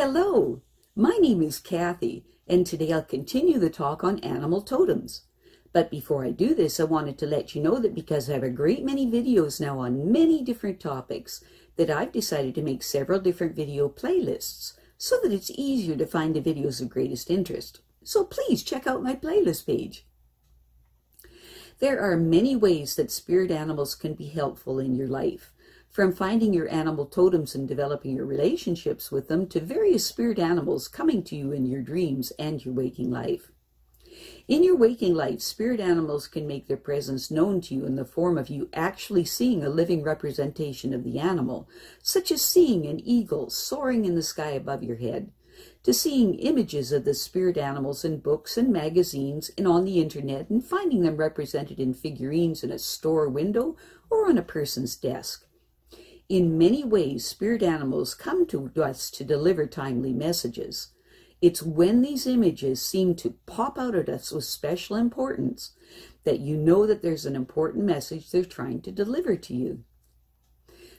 Hello, my name is Kathy, and today I'll continue the talk on animal totems. But before I do this, I wanted to let you know that because I have a great many videos now on many different topics, that I've decided to make several different video playlists so that it's easier to find the videos of greatest interest. So please check out my playlist page. There are many ways that spirit animals can be helpful in your life, from finding your animal totems and developing your relationships with them to various spirit animals coming to you in your dreams and your waking life. In your waking life, spirit animals can make their presence known to you in the form of you actually seeing a living representation of the animal, such as seeing an eagle soaring in the sky above your head, to seeing images of the spirit animals in books and magazines and on the internet and finding them represented in figurines in a store window or on a person's desk. In many ways, spirit animals come to us to deliver timely messages. It's when these images seem to pop out at us with special importance that you know that there's an important message they're trying to deliver to you.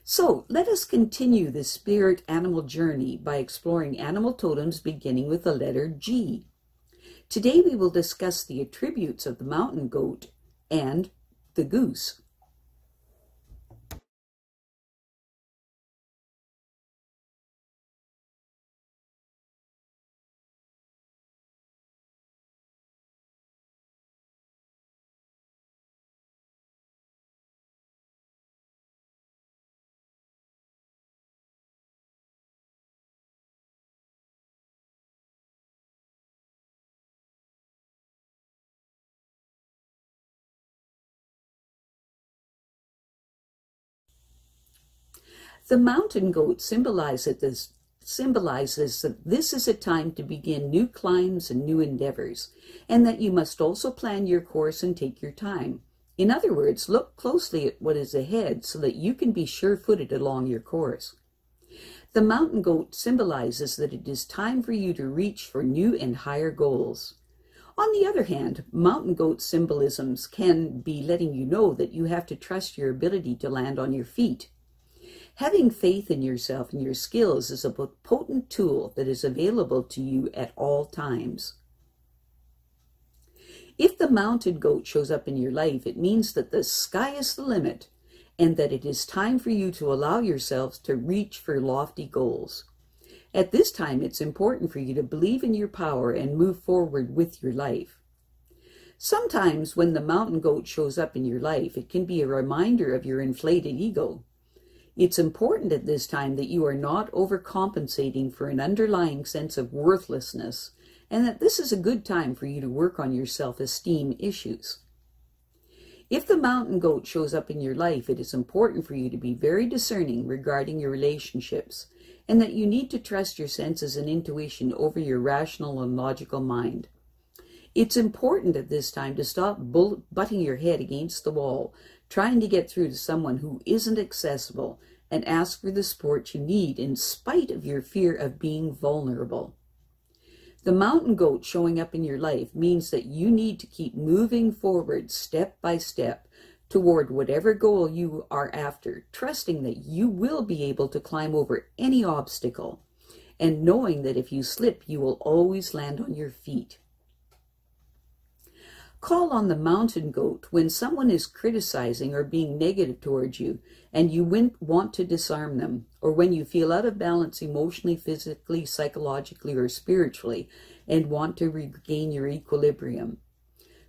So let us continue the spirit animal journey by exploring animal totems beginning with the letter G. Today we will discuss the attributes of the mountain goat and the goose. The mountain goat symbolizes symbolizes that this is a time to begin new climbs and new endeavors, and that you must also plan your course and take your time. In other words, look closely at what is ahead so that you can be sure footed along your course. The mountain goat symbolizes that it is time for you to reach for new and higher goals. On the other hand, mountain goat symbolisms can be letting you know that you have to trust your ability to land on your feet Having faith in yourself and your skills is a potent tool that is available to you at all times. If the mounted goat shows up in your life, it means that the sky is the limit and that it is time for you to allow yourselves to reach for lofty goals. At this time, it's important for you to believe in your power and move forward with your life. Sometimes when the mountain goat shows up in your life, it can be a reminder of your inflated ego. It's important at this time that you are not overcompensating for an underlying sense of worthlessness and that this is a good time for you to work on your self-esteem issues. If the mountain goat shows up in your life, it is important for you to be very discerning regarding your relationships and that you need to trust your senses and intuition over your rational and logical mind. It's important at this time to stop butting your head against the wall, trying to get through to someone who isn't accessible and ask for the support you need in spite of your fear of being vulnerable. The mountain goat showing up in your life means that you need to keep moving forward step by step toward whatever goal you are after, trusting that you will be able to climb over any obstacle and knowing that if you slip, you will always land on your feet. Call on the mountain goat when someone is criticizing or being negative towards you and you want to disarm them, or when you feel out of balance emotionally, physically, psychologically, or spiritually and want to regain your equilibrium.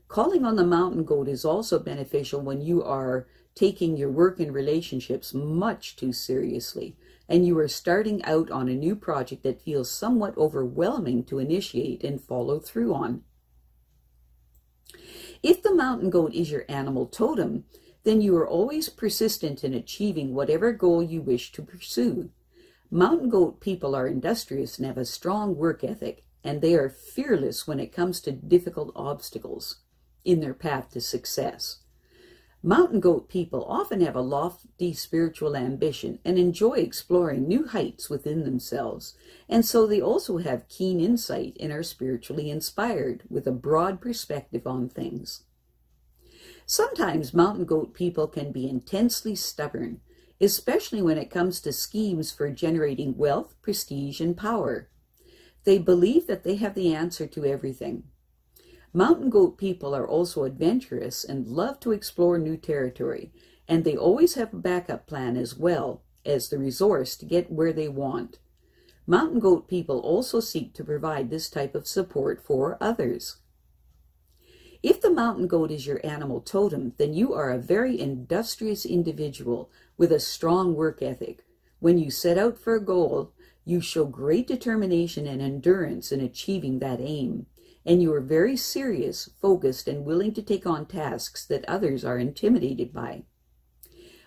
Calling on the mountain goat is also beneficial when you are taking your work and relationships much too seriously and you are starting out on a new project that feels somewhat overwhelming to initiate and follow through on. If the mountain goat is your animal totem, then you are always persistent in achieving whatever goal you wish to pursue. Mountain goat people are industrious and have a strong work ethic, and they are fearless when it comes to difficult obstacles in their path to success. Mountain goat people often have a lofty spiritual ambition and enjoy exploring new heights within themselves, and so they also have keen insight and are spiritually inspired with a broad perspective on things. Sometimes mountain goat people can be intensely stubborn, especially when it comes to schemes for generating wealth, prestige, and power. They believe that they have the answer to everything. Mountain goat people are also adventurous and love to explore new territory, and they always have a backup plan as well as the resource to get where they want. Mountain goat people also seek to provide this type of support for others. If the mountain goat is your animal totem, then you are a very industrious individual with a strong work ethic. When you set out for a goal, you show great determination and endurance in achieving that aim, and you are very serious, focused, and willing to take on tasks that others are intimidated by.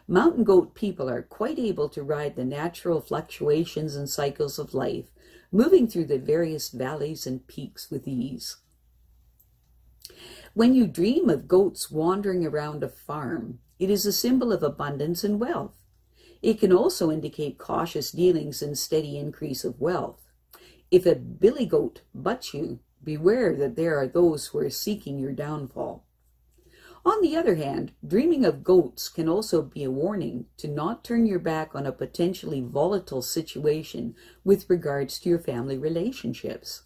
Mountain goat people are quite able to ride the natural fluctuations and cycles of life, moving through the various valleys and peaks with ease. When you dream of goats wandering around a farm, it is a symbol of abundance and wealth. It can also indicate cautious dealings and steady increase of wealth. If a billy goat butts you, beware that there are those who are seeking your downfall. On the other hand, dreaming of goats can also be a warning to not turn your back on a potentially volatile situation with regards to your family relationships.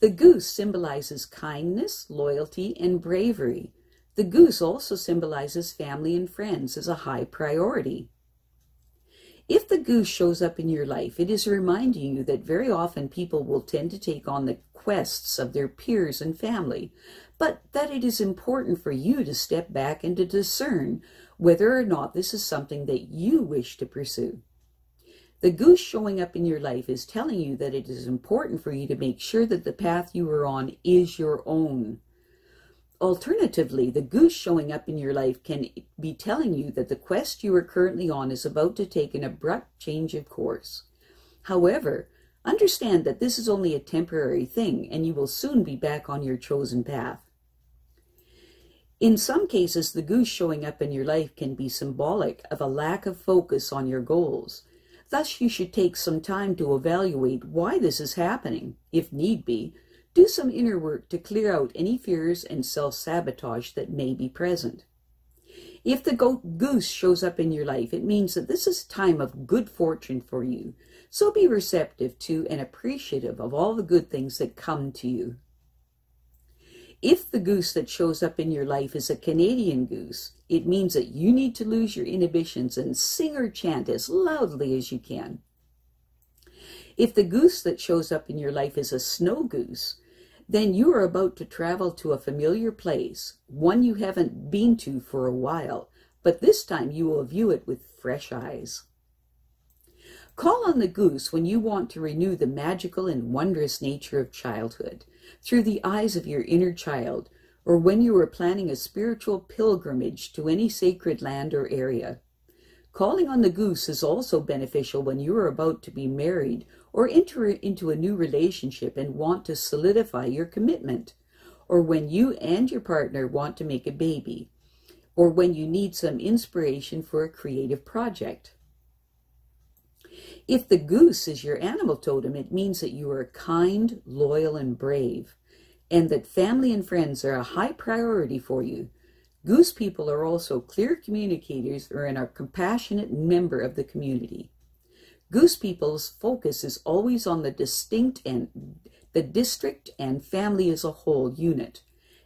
The goose symbolizes kindness, loyalty, and bravery. The goose also symbolizes family and friends as a high priority. If the goose shows up in your life, it is reminding you that very often people will tend to take on the quests of their peers and family, but that it is important for you to step back and to discern whether or not this is something that you wish to pursue. The goose showing up in your life is telling you that it is important for you to make sure that the path you are on is your own. Alternatively, the goose showing up in your life can be telling you that the quest you are currently on is about to take an abrupt change of course. However, understand that this is only a temporary thing and you will soon be back on your chosen path. In some cases, the goose showing up in your life can be symbolic of a lack of focus on your goals Thus, you should take some time to evaluate why this is happening. If need be, do some inner work to clear out any fears and self-sabotage that may be present. If the goat goose shows up in your life, it means that this is a time of good fortune for you. So be receptive to and appreciative of all the good things that come to you. If the goose that shows up in your life is a Canadian goose, it means that you need to lose your inhibitions and sing or chant as loudly as you can. If the goose that shows up in your life is a snow goose, then you are about to travel to a familiar place, one you haven't been to for a while, but this time you will view it with fresh eyes. Call on the goose when you want to renew the magical and wondrous nature of childhood through the eyes of your inner child, or when you are planning a spiritual pilgrimage to any sacred land or area. Calling on the goose is also beneficial when you are about to be married or enter into a new relationship and want to solidify your commitment, or when you and your partner want to make a baby, or when you need some inspiration for a creative project. If the goose is your animal totem, it means that you are kind, loyal, and brave, and that family and friends are a high priority for you. Goose people are also clear communicators and are a compassionate member of the community. Goose people's focus is always on the distinct and the district and family as a whole unit,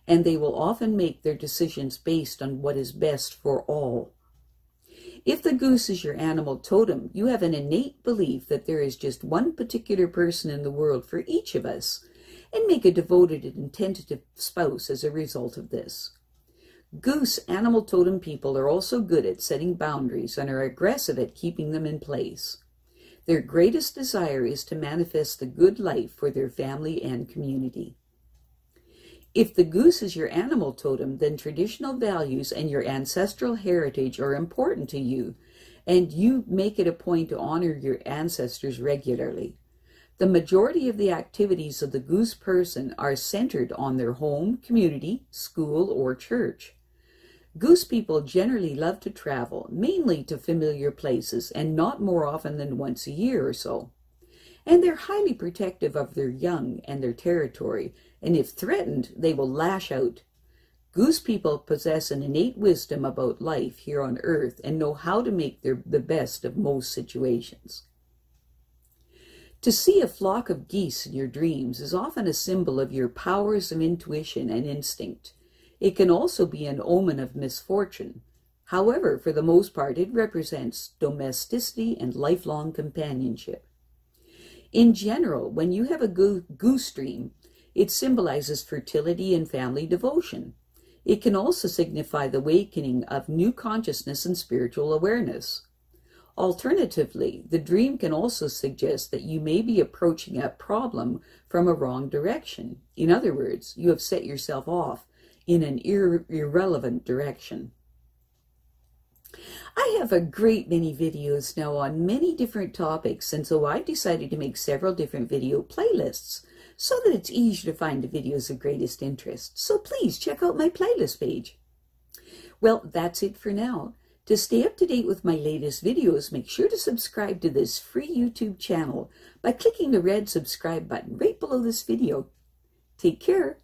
and they will often make their decisions based on what is best for all. If the goose is your animal totem, you have an innate belief that there is just one particular person in the world for each of us, and make a devoted and tentative spouse as a result of this. Goose animal totem people are also good at setting boundaries and are aggressive at keeping them in place. Their greatest desire is to manifest the good life for their family and community. If the goose is your animal totem, then traditional values and your ancestral heritage are important to you, and you make it a point to honor your ancestors regularly. The majority of the activities of the goose person are centered on their home, community, school, or church. Goose people generally love to travel, mainly to familiar places, and not more often than once a year or so. And they're highly protective of their young and their territory, and if threatened, they will lash out. Goose people possess an innate wisdom about life here on earth and know how to make their, the best of most situations. To see a flock of geese in your dreams is often a symbol of your powers of intuition and instinct. It can also be an omen of misfortune. However, for the most part, it represents domesticity and lifelong companionship. In general, when you have a goose dream, it symbolizes fertility and family devotion. It can also signify the awakening of new consciousness and spiritual awareness. Alternatively, the dream can also suggest that you may be approaching a problem from a wrong direction. In other words, you have set yourself off in an ir irrelevant direction. I have a great many videos now on many different topics, and so I've decided to make several different video playlists so that it's easy to find the videos of greatest interest. So please check out my playlist page. Well, that's it for now. To stay up to date with my latest videos, make sure to subscribe to this free YouTube channel by clicking the red subscribe button right below this video. Take care